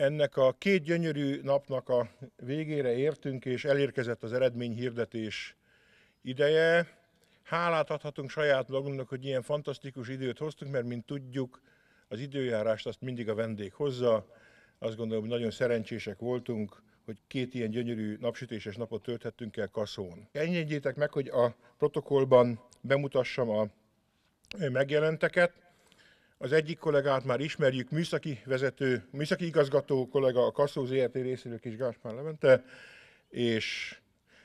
Ennek a két gyönyörű napnak a végére értünk, és elérkezett az eredményhirdetés ideje. Hálát adhatunk saját magunknak, hogy ilyen fantasztikus időt hoztunk, mert mint tudjuk, az időjárást azt mindig a vendég hozza. Azt gondolom, hogy nagyon szerencsések voltunk, hogy két ilyen gyönyörű napsütéses napot tölthettünk el Kaszón. Engedjétek meg, hogy a protokollban bemutassam a megjelenteket. Az egyik kollégát már ismerjük, műszaki vezető, műszaki igazgató kollega a Kasszó ZRT részéről Kis Gáspár Levente, és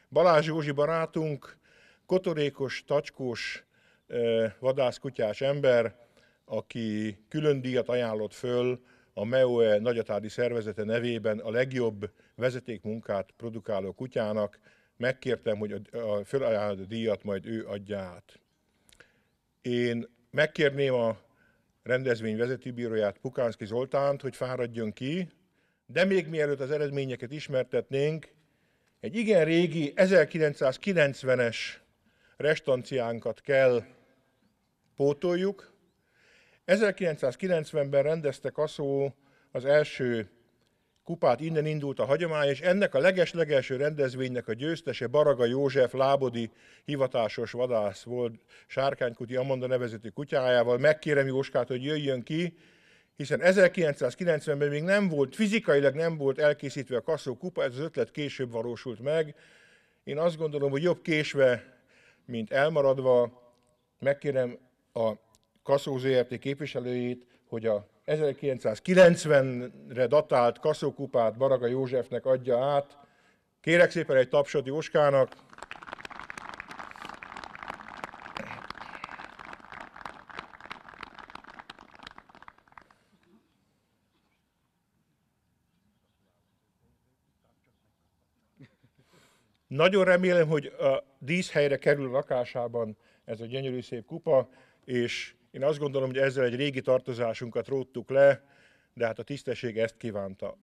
Balázs Józsi barátunk, kotorékos, tacskós, vadászkutyás ember, aki külön díjat ajánlott föl a MEOE nagyatádi szervezete nevében a legjobb vezetékmunkát produkáló kutyának. Megkértem, hogy a fölajánlott díjat majd ő adja át. Én megkérném a rendezvény vezetőbíróját, Pukánszki Zoltánt, hogy fáradjon ki, de még mielőtt az eredményeket ismertetnénk, egy igen régi 1990-es restanciánkat kell pótoljuk. 1990-ben rendezte Kaszó az első kupát, innen indult a hagyomány, és ennek a leges-legelső rendezvénynek a győztese Baraga József Lábodi hivatásos vadász volt Sárkánykuti Amanda nevezetű kutyájával. Megkérem Jóskát, hogy jöjjön ki, hiszen 1990-ben még nem volt, fizikailag nem volt elkészítve a Kaszó kupa, ez az ötlet később valósult meg. Én azt gondolom, hogy jobb késve, mint elmaradva. Megkérem a Kaszó ZRT képviselőjét, hogy a 1990-re datált kaszókupát Baraga Józsefnek adja át. Kérek szépen egy tapsot Jóskának. Nagyon remélem, hogy a díszhelyre kerül a lakásában ez a gyönyörű szép kupa, és én azt gondolom, hogy ezzel egy régi tartozásunkat róttuk le, de hát a tisztesség ezt kívánta.